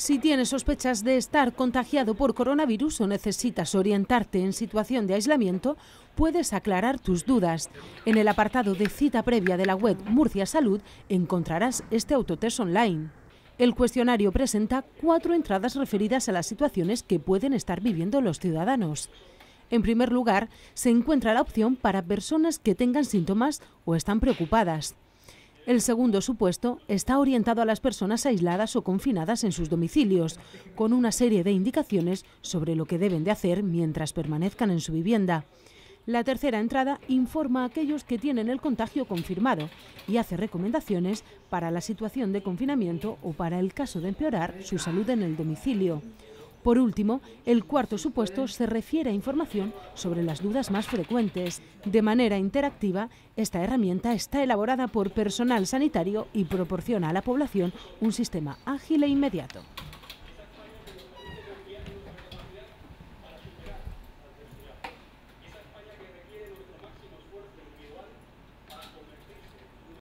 Si tienes sospechas de estar contagiado por coronavirus o necesitas orientarte en situación de aislamiento, puedes aclarar tus dudas. En el apartado de cita previa de la web Murcia Salud encontrarás este autotest online. El cuestionario presenta cuatro entradas referidas a las situaciones que pueden estar viviendo los ciudadanos. En primer lugar, se encuentra la opción para personas que tengan síntomas o están preocupadas. El segundo supuesto está orientado a las personas aisladas o confinadas en sus domicilios, con una serie de indicaciones sobre lo que deben de hacer mientras permanezcan en su vivienda. La tercera entrada informa a aquellos que tienen el contagio confirmado y hace recomendaciones para la situación de confinamiento o para el caso de empeorar su salud en el domicilio. Por último, el cuarto supuesto se refiere a información sobre las dudas más frecuentes. De manera interactiva, esta herramienta está elaborada por personal sanitario y proporciona a la población un sistema ágil e inmediato.